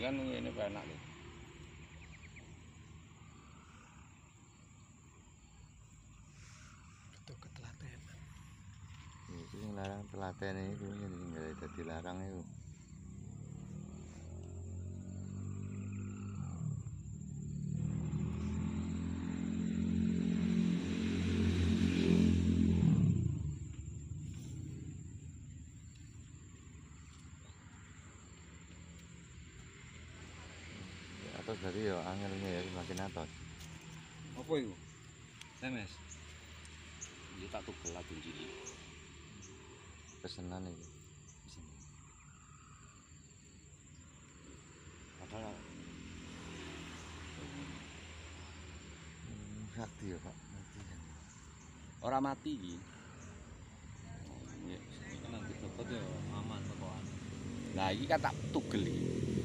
kan ini enak lho. Betul ketelatenan. Iki sing larang telaten iku sing nggak dadi larang iku. Atos berarti ya angelnya ya semakin atos. Apa iku? Semes. Iki tak tugel lah kunci iki. Pesenan iki. Padahal Hmm, sakti ya, Pak. Sakti kan. ora mati iki. Iki nanti dapat ya aman tekoan. Lah iki kan tak tugel iki.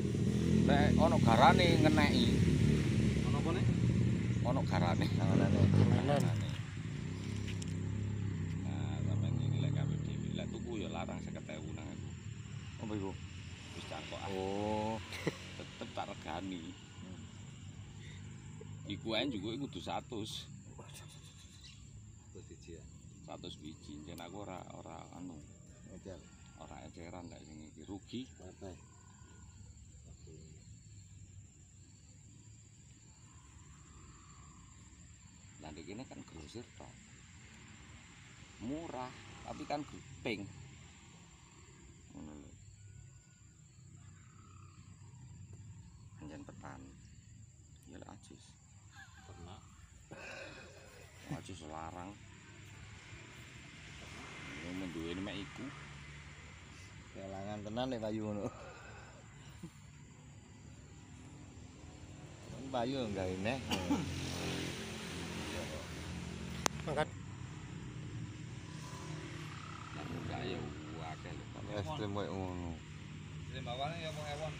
Nek ana garane ngeneki, Ono apa ana garane. Tanganane. Tanganane. Nah, sampeyan iki lek kabeh dhewe. Lek tuku ya larang 50.000 nang aku. Apa iku? Wis cangkok ah. Oh, tetep tak regani. Iku ae juga iku kudu 100. Terus biji ya. 100 biji. Jen aku ora ora anu, ora eceran lek sing iki rugi. Partai. Lah nek kene kan grosir tok. Murah, tapi kan. Ngono lho. Anjen petani. Ya lek ajis. Ternak. Ajis larang. Yo menduweni mek iku. Kelangan tenan nek payu ngono. Payu enggak ini. Ya akeh lho. Ekstrem koyo ngono. Ini bawahnya ya mau ewon.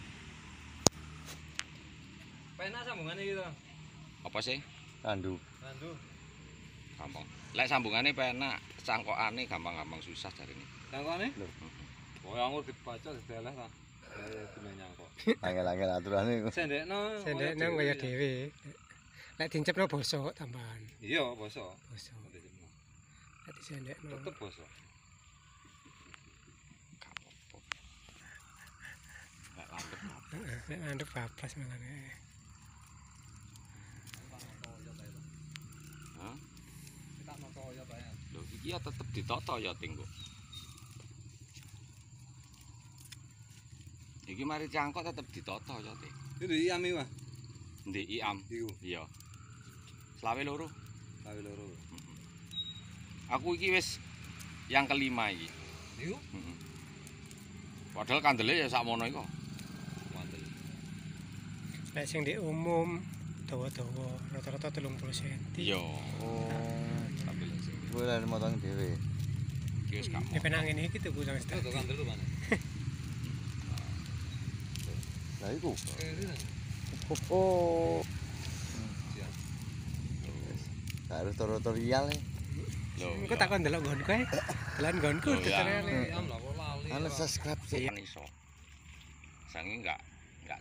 Penak sambungannya gitu. Apa sih? Tandu. Nandu. Gampang. Lek sambungane penak, cangkokane gampang-gampang susah jarine. Tangkone? Lho. Oh, yang udah dibaca dideleh ta. Dari dunia kok. Angel-angel aturane. Sendekno. sendekno kaya dhewe. Lek dicepno bosok tambahan. Iya, bosok. Bosok. Tetep Lek disendekno. landep apa? Heeh, Lek mandek bablas malah. eh. Hah? Kita. Lho iki ya tetep ditata ya tinggo. Iki mari cangkok tetep ditata ya ting. Itu iya mi wah. Ndek iam. Iya. Selawe loro. Kawi loro. Aku iki wis yang kelima iki. Heeh. Padahal kandele ya sakmono iku. Mantel. Lek sing di umum dawa-dawa rata-rata 30 cm. Iya. Oh, Sambil sing kuwi lan motong dhewe. iki wis gak Nek penang ini gitu ku sang Itu setengah. tuh kan dulu mana? Lah iku. Itu. Oh. gak ada tutorial nih Iku tak kon delok nggon kowe. Delan nggonku tutorial e. Ana subscribe sih. Sange enggak enggak.